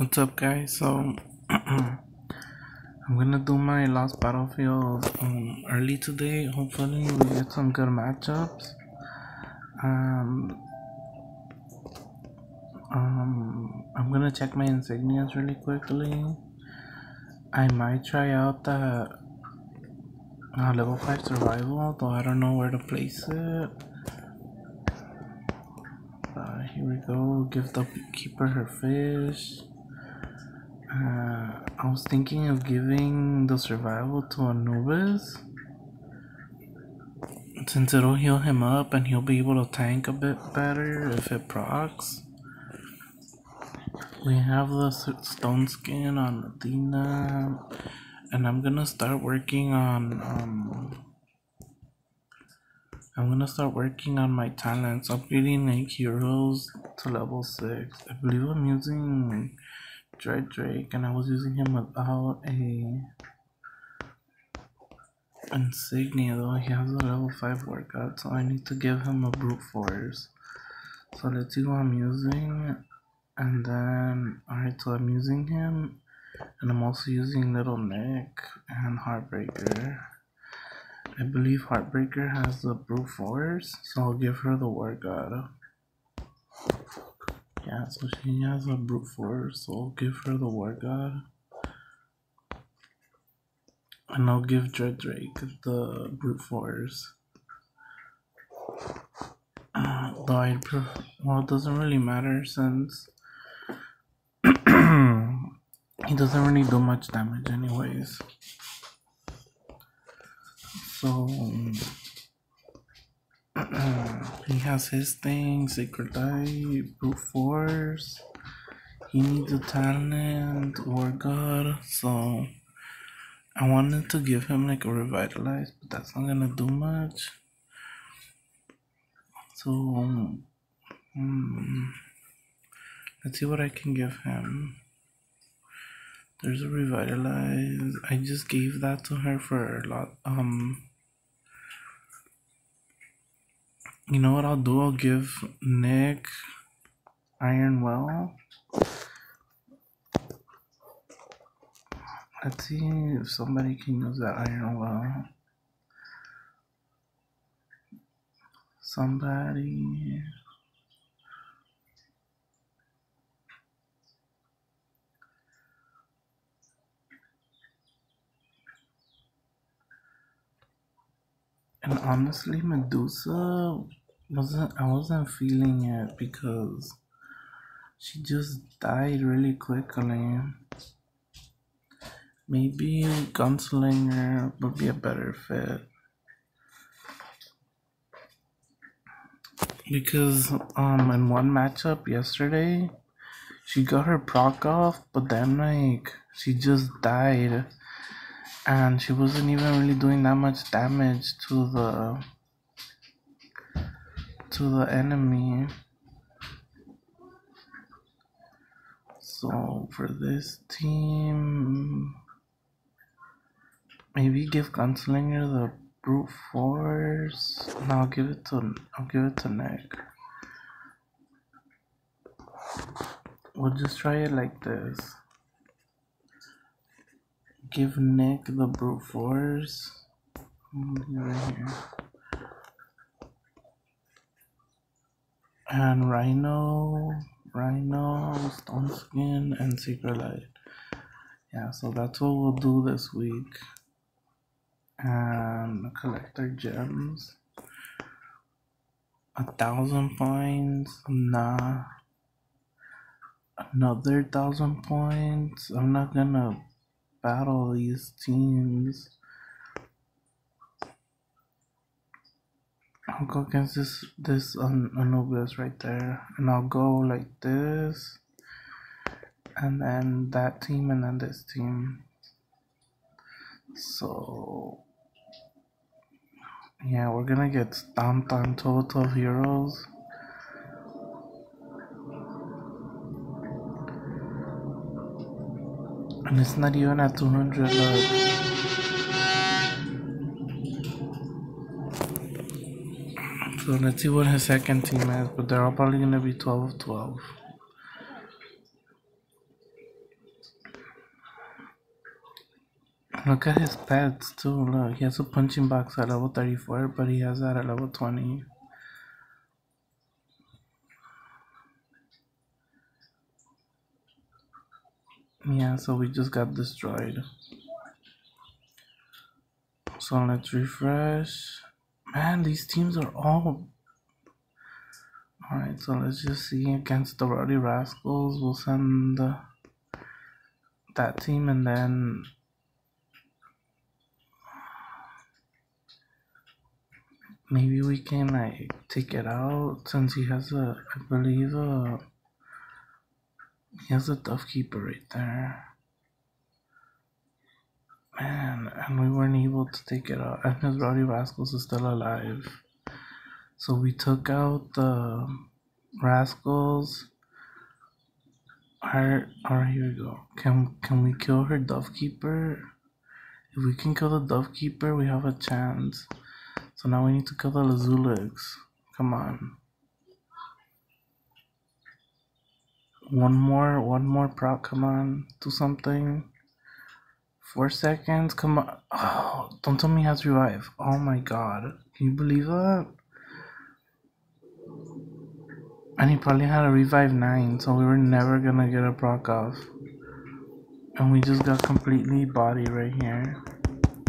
What's up, guys? So, I'm gonna do my last battlefield um, early today. Hopefully, we get some good matchups. Um, um, I'm gonna check my insignias really quickly. I might try out the uh, level 5 survival, though I don't know where to place it. Uh, here we go. Give the keeper her fish. Uh, I was thinking of giving the survival to Anubis. Since it'll heal him up and he'll be able to tank a bit better if it procs. We have the stone skin on Athena. And I'm gonna start working on um I'm gonna start working on my talents, upgrading like heroes to level six. I believe I'm using Drake, and I was using him without a insignia though. He has a level 5 workout, so I need to give him a brute force. So let's see who I'm using. And then, alright, so I'm using him, and I'm also using Little Nick and Heartbreaker. I believe Heartbreaker has the brute force, so I'll give her the workout. Yeah, so she has a brute force, so I'll give her the war god. And I'll give Dread Drake the brute force. Though I well, it doesn't really matter since he doesn't really do much damage, anyways. So he has his thing, Sacred Eye, Brute Force. He needs a talent, War God. So I wanted to give him like a revitalize, but that's not gonna do much. So um, let's see what I can give him. There's a revitalize. I just gave that to her for a lot. Um, You know what I'll do? I'll give Nick Iron Will. Let's see if somebody can use that Iron Will. Somebody. And honestly, Medusa wasn't I wasn't feeling it because she just died really quickly. Maybe Gunslinger would be a better fit. Because um in one matchup yesterday she got her proc off but then like she just died and she wasn't even really doing that much damage to the to the enemy. So for this team, maybe give Gunslinger the brute force. And I'll give it to I'll give it to Nick. We'll just try it like this. Give Nick the brute force. Right here. And Rhino, Rhino, Stone Skin, and Secret Light. Yeah, so that's what we'll do this week. And collector gems. A thousand points. Nah. Another thousand points. I'm not gonna battle these teams. I'll go against this this Anubis right there, and I'll go like this, and then that team, and then this team. So yeah, we're gonna get stomped on total heroes. And it's not even at 200 look. So let's see what his second team is, but they're all probably going to be 12 12. Look at his stats too. Look, he has a punching box at level 34, but he has that at level 20. Yeah, so we just got destroyed. So let's refresh. Man, these teams are all. Alright, so let's just see against the Rowdy Rascals. We'll send that team and then maybe we can like take it out since he has a I believe a he has a Dove Keeper right there. Man, and we weren't able to take it out. And his Rowdy Rascals is still alive. So we took out the Rascals. Alright, alright, here we go. Can can we kill her Dove Keeper? If we can kill the Dove Keeper, we have a chance. So now we need to kill the Lazulix. Come on. One more, one more proc, come on. Do something. Four seconds, come on. Oh, don't tell me he has revive. Oh my god. Can you believe that? And he probably had a revive 9, so we were never gonna get a proc off. And we just got completely body right here.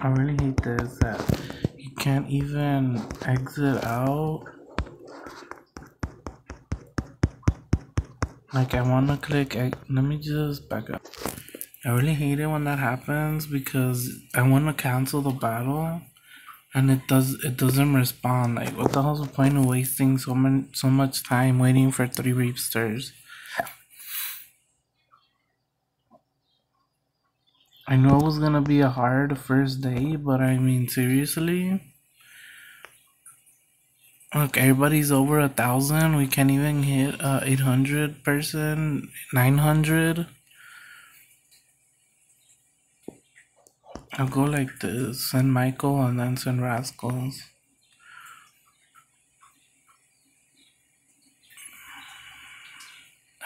I really hate this that you can't even exit out. Like I wanna click, let me just back up. I really hate it when that happens because I wanna cancel the battle and it does it doesn't respond. Like what the hell's the point of wasting so much so much time waiting for three reapsters? I know it was gonna be a hard first day, but I mean seriously. Look, everybody's over a thousand. We can't even hit uh, 800 person, 900. I'll go like this, send Michael and then send Rascals.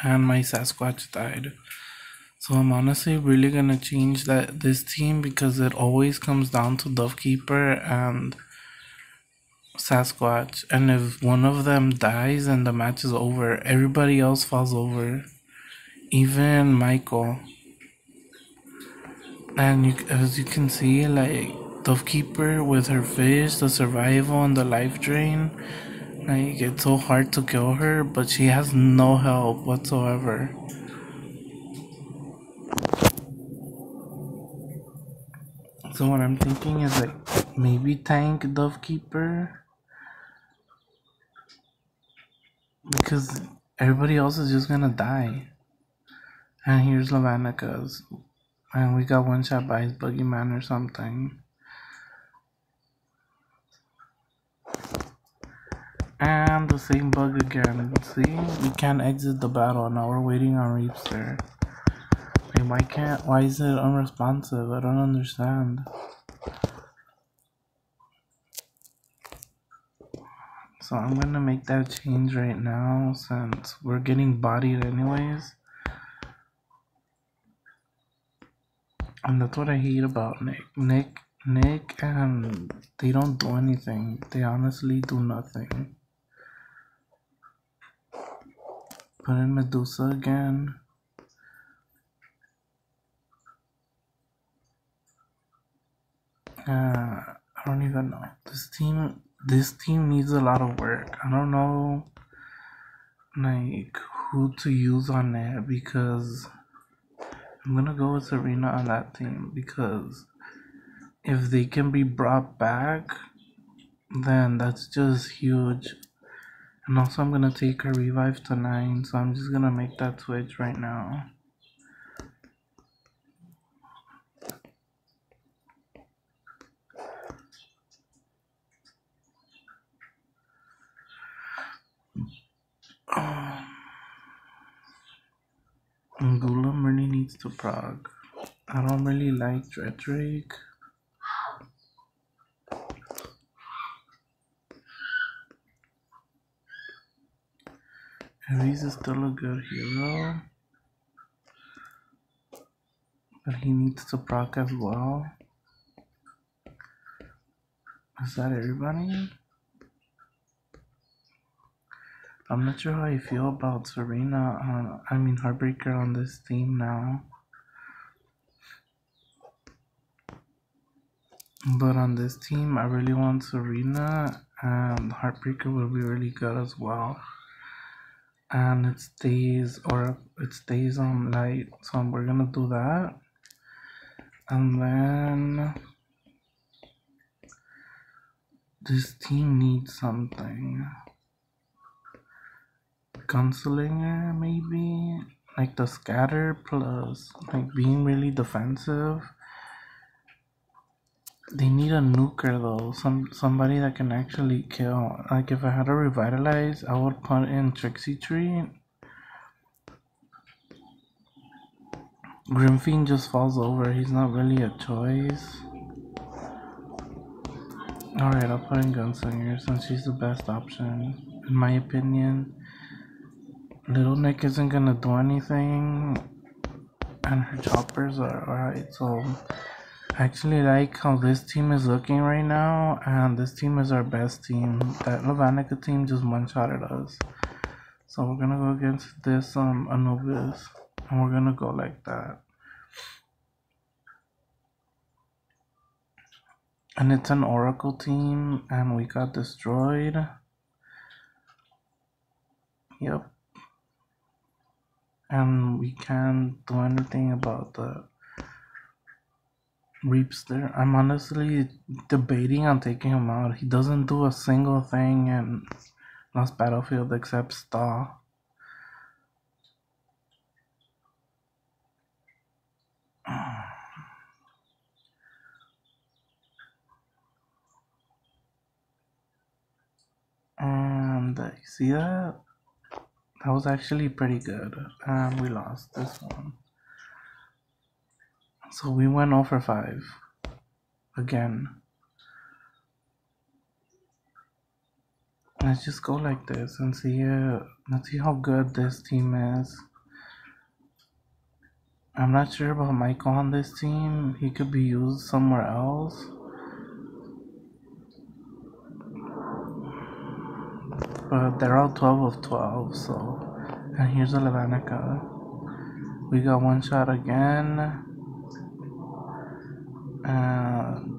And my Sasquatch died. So I'm honestly really gonna change that this team because it always comes down to Dovekeeper and Sasquatch. And if one of them dies and the match is over, everybody else falls over. Even Michael and you, as you can see like Dovekeeper with her fish the survival and the life drain. Like it's so hard to kill her but she has no help whatsoever. So what I'm thinking is like maybe tank Dovekeeper because everybody else is just gonna die. And here's Lavanica's and we got one shot by his boogeyman or something. And the same bug again. See? We can't exit the battle. Now we're waiting on Reapster. Like, why can't... Why is it unresponsive? I don't understand. So I'm gonna make that change right now since we're getting bodied anyways. And that's what I hate about Nick. Nick, Nick, and they don't do anything. They honestly do nothing. Put in Medusa again. Uh, I don't even know. This team, this team needs a lot of work. I don't know, like who to use on it because I'm gonna go with Serena on that team because if they can be brought back, then that's just huge. And also, I'm gonna take her revive to 9, so I'm just gonna make that switch right now. Golem really needs to proc. I don't really like Dread Drake. Ares is still a good hero. But he needs to proc as well. Is that everybody? I'm not sure how I feel about Serena. Uh, I mean, Heartbreaker on this team now. But on this team, I really want Serena, and Heartbreaker will be really good as well. And it stays, or it stays on light, so we're gonna do that. And then this team needs something. Gunslinger, maybe? Like the scatter plus like being really defensive. They need a nuker though, some somebody that can actually kill. Like if I had to revitalize, I would put in Trixie Tree. Grimfiend just falls over. He's not really a choice. Alright, I'll put in Gunslinger since she's the best option, in my opinion. Little Nick isn't gonna do anything, and her choppers are alright, so actually like how this team is looking right now, and this team is our best team. That Lavanica team just one-shotted us. So we're gonna go against this um Anubis, and we're gonna go like that. And it's an Oracle team, and we got destroyed. Yep and we can't do anything about the Reapster. I'm honestly debating on taking him out. He doesn't do a single thing in Lost Battlefield except stall. And you see that? That was actually pretty good. And we lost this one. So we went over 5 again. Let's just go like this and see uh, let's see how good this team is. I'm not sure about Michael on this team. He could be used somewhere else. But they're all 12 of 12, so. And here's a Levanica. We got one shot again.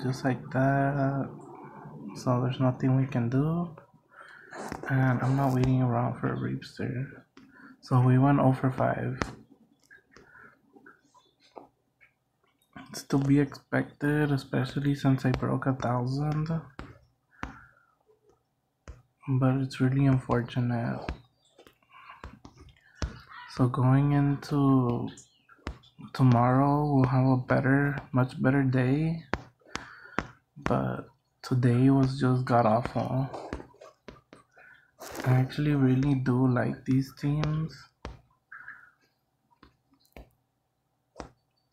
Just like that. So there's nothing we can do. And I'm not waiting around for a Reapster. So we went oh over 5. It's to be expected, especially since I broke a thousand but it's really unfortunate. So going into tomorrow, we'll have a better, much better day. But today was just god awful. I actually really do like these teams.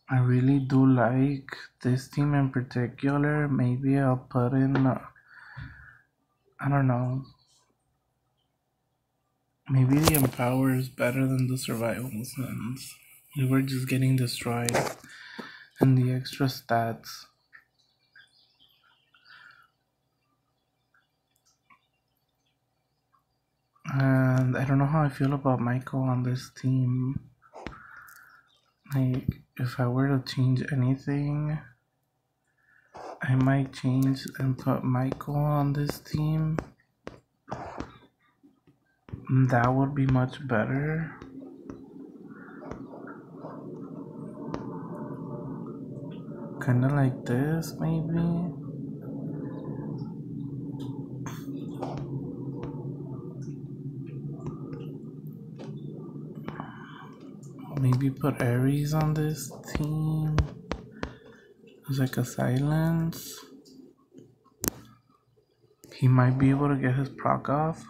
I really do like this team in particular. Maybe I'll put in, uh, I don't know, Maybe the Empower is better than the Survival since we were just getting destroyed and the extra stats. And I don't know how I feel about Michael on this team. Like, if I were to change anything, I might change and put Michael on this team. That would be much better. Kinda like this, maybe. Maybe put Ares on this team. It's like a silence. He might be able to get his proc off.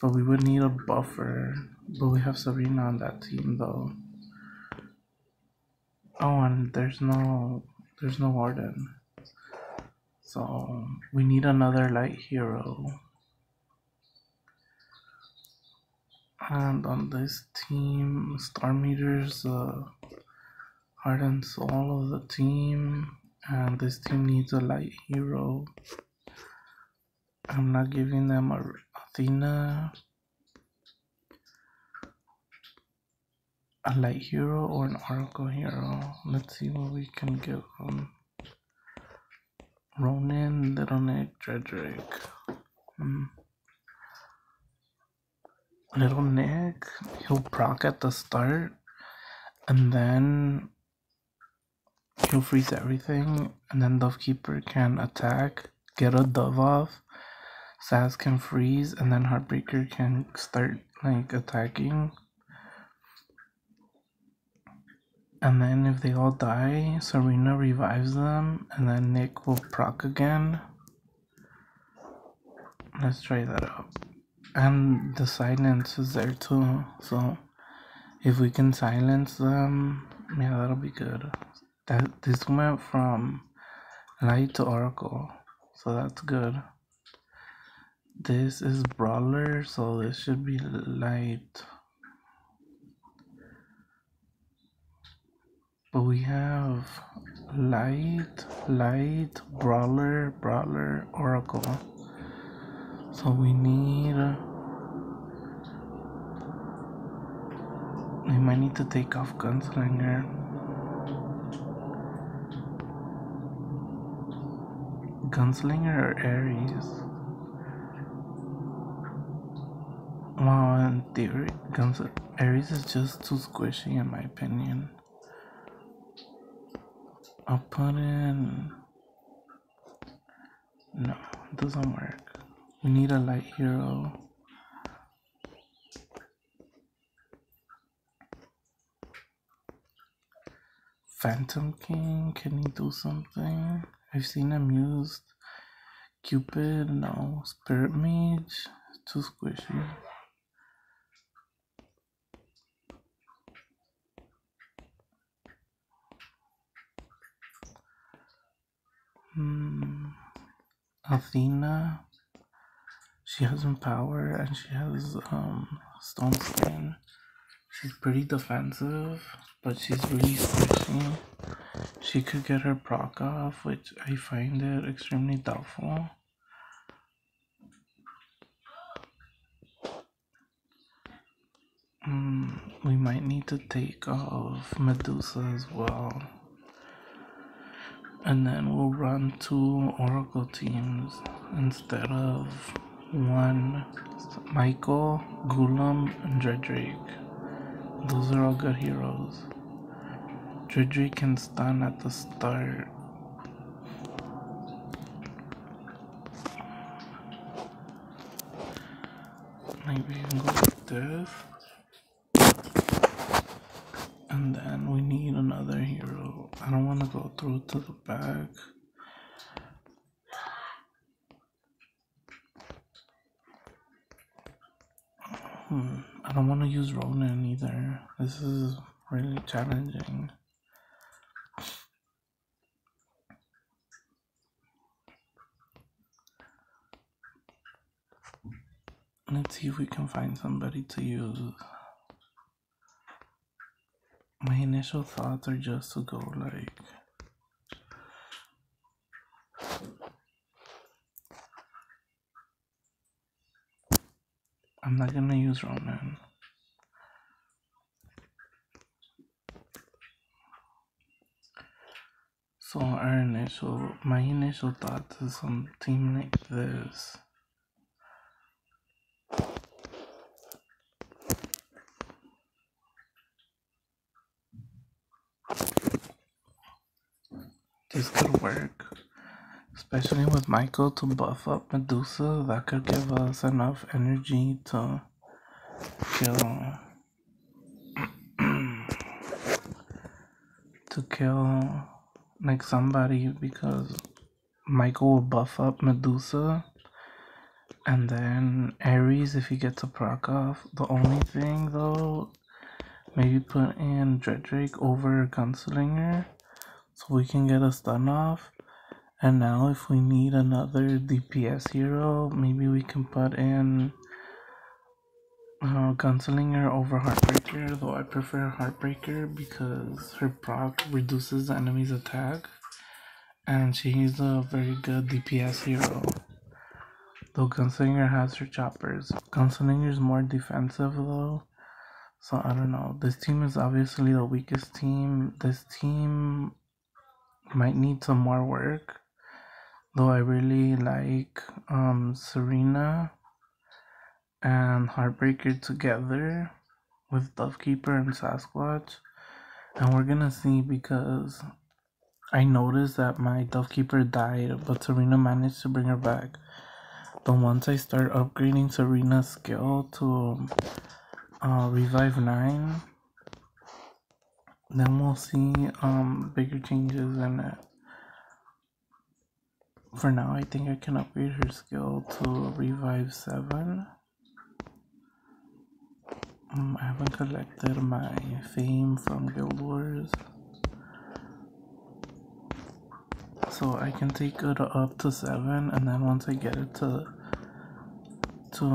But we would need a buffer. But we have Serena on that team though. Oh, and there's no, there's no Warden. So we need another light hero. And on this team, Star Meter's uh, heart and soul of the team. And this team needs a light hero. I'm not giving them a Athena, a light hero, or an Oracle hero. Let's see what we can give them. Ronan, Little Nick, Dredrick. Hmm. Little Nick, he'll proc at the start, and then he'll freeze everything, and then Dovekeeper can attack, get a dove off, Saz can freeze, and then Heartbreaker can start like attacking. And then if they all die, Serena revives them, and then Nick will proc again. Let's try that out. And the silence is there too, so if we can silence them, yeah, that'll be good. That this went from light to oracle, so that's good. This is brawler, so this should be light. We have light, light, brawler, brawler, oracle. So we need. We might need to take off gunslinger. Gunslinger or Ares? Well, in theory, Guns Ares is just too squishy in my opinion. I'll put in. No, doesn't work. We need a light hero. Phantom King, can he do something? I've seen him used. Cupid, no. Spirit Mage, too squishy. Athena, she has some power and she has um stone skin. She's pretty defensive, but she's really squishy. She could get her proc off, which I find it extremely doubtful. Mm, we might need to take off Medusa as well. And then we'll run two Oracle teams instead of one Michael, Golem, and Dredrick. Those are all good heroes. Dredrick can stun at the start. Maybe you can go with this. And then we need another hero. I don't want to go through to the back. Hmm. I don't want to use Ronan either. This is really challenging. Let's see if we can find somebody to use. My initial thoughts are just to go like I'm not gonna use Ronan. So our initial, my initial thoughts is something like this. This could work. Especially with Michael to buff up Medusa, that could give us enough energy to kill to kill like somebody because Michael will buff up Medusa and then Ares if he gets a proc off. The only thing though, maybe put in Dredrick over Gunslinger so we can get a stun off and now if we need another DPS hero, maybe we can put in uh, Gunslinger over Heartbreaker, though I prefer Heartbreaker because her proc reduces the enemy's attack. and she's a very good DPS hero. Though Gunslinger has her choppers. Gunslinger's more defensive though. So I don't know. This team is obviously the weakest team. This team might need some more work. Though I really like um, Serena and Heartbreaker together with Dovekeeper and Sasquatch. And we're gonna see because I noticed that my Dovekeeper died, but Serena managed to bring her back. But once I start upgrading Serena's skill to uh, Revive 9, then we'll see um, bigger changes in it. For now, I think I can upgrade her skill to Revive 7. Um, I haven't collected my fame from Guild Wars. So I can take it up to 7 and then once I get it to to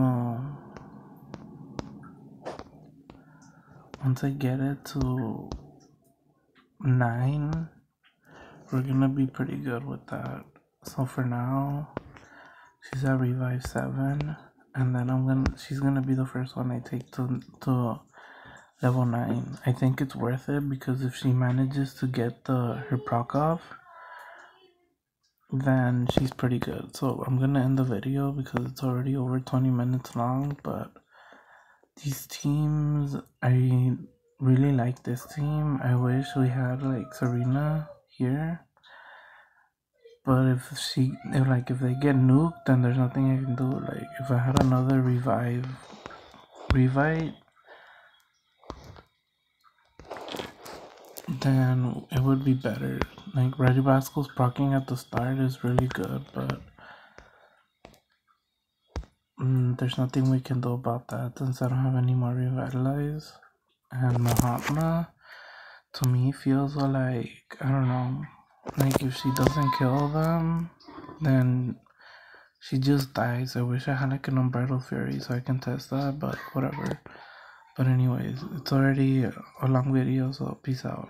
once I get it to 9 we're gonna be pretty good with that. So for now she's at revive 7 and then I'm gonna she's gonna be the first one I take to to level 9 I think it's worth it because if she manages to get the her proc off then she's pretty good. So I'm gonna end the video because it's already over 20 minutes long but these teams I really like this team. I wish we had like Serena here but if she, if like if they get nuked, then there's nothing I can do. Like if I had another revive, revive, then it would be better. Like Reggie Basco's procking at the start is really good, but mm, there's nothing we can do about that since I don't have any more revitalize. And Mahatma, to me, feels like I don't know like if she doesn't kill them, then she just dies. I wish I had like an unbridled fury so I can test that, but whatever. But anyways, it's already a long video, so peace out.